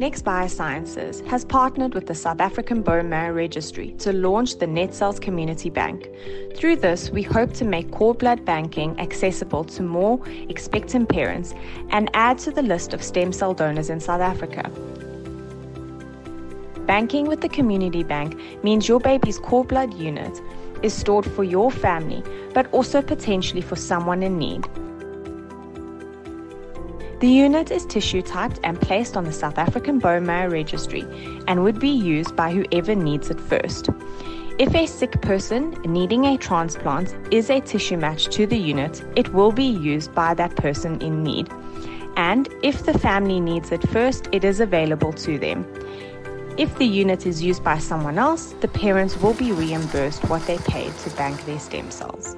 Next Biosciences has partnered with the South African Bone Marrow Registry to launch the NetCells Community Bank. Through this, we hope to make cord blood banking accessible to more expectant parents and add to the list of stem cell donors in South Africa. Banking with the Community Bank means your baby's cord blood unit is stored for your family, but also potentially for someone in need. The unit is tissue typed and placed on the South African Bone Marrow Registry and would be used by whoever needs it first. If a sick person needing a transplant is a tissue match to the unit, it will be used by that person in need. And if the family needs it first, it is available to them. If the unit is used by someone else, the parents will be reimbursed what they paid to bank their stem cells.